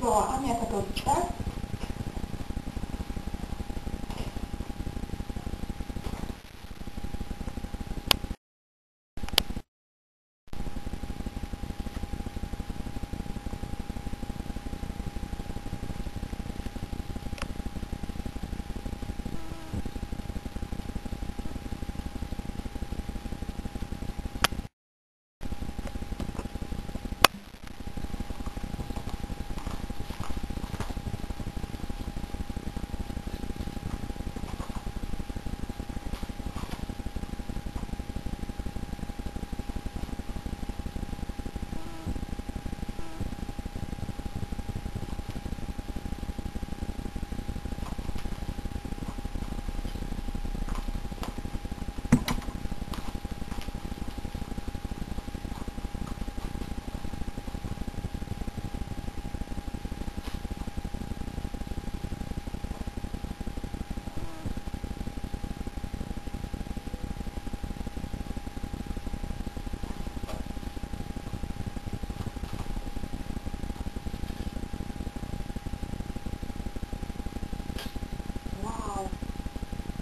była Ania Katowicz,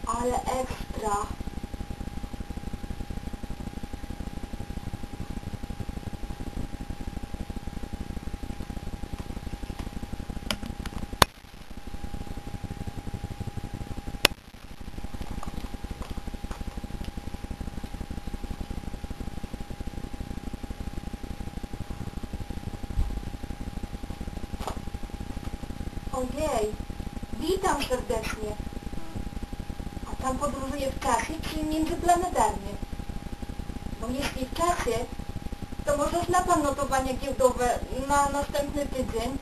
ale ekstra. Ojej, witam serdecznie. Pan podróżuje w czasie czy międzyplanetarnie? Bo jeśli w czasie, to może zna pan notowania giełdowe na następny tydzień?